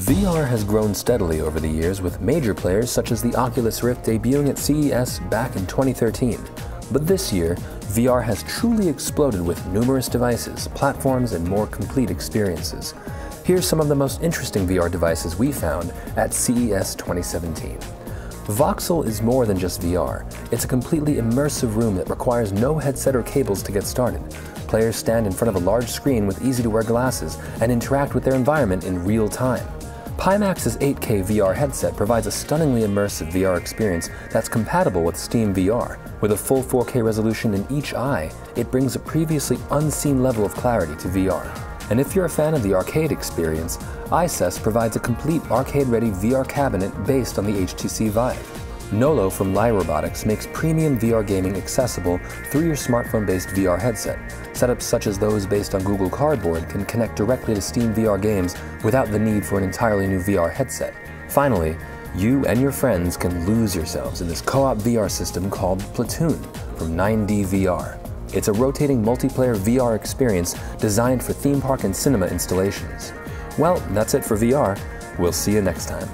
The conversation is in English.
VR has grown steadily over the years with major players such as the Oculus Rift debuting at CES back in 2013. But this year, VR has truly exploded with numerous devices, platforms, and more complete experiences. Here's some of the most interesting VR devices we found at CES 2017. Voxel is more than just VR. It's a completely immersive room that requires no headset or cables to get started. Players stand in front of a large screen with easy-to-wear glasses and interact with their environment in real time. Pimax's 8K VR headset provides a stunningly immersive VR experience that's compatible with Steam VR. With a full 4K resolution in each eye, it brings a previously unseen level of clarity to VR. And if you're a fan of the arcade experience, iCES provides a complete arcade-ready VR cabinet based on the HTC Vive. Nolo from LYRobotix makes premium VR gaming accessible through your smartphone-based VR headset. Setups such as those based on Google Cardboard can connect directly to Steam VR games without the need for an entirely new VR headset. Finally, you and your friends can lose yourselves in this co-op VR system called Platoon from 9D VR. It's a rotating multiplayer VR experience designed for theme park and cinema installations. Well, that's it for VR. We'll see you next time.